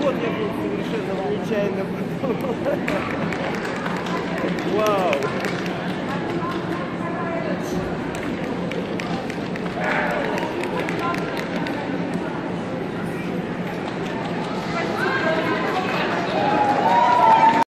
год я был совершенно случайно. Вау!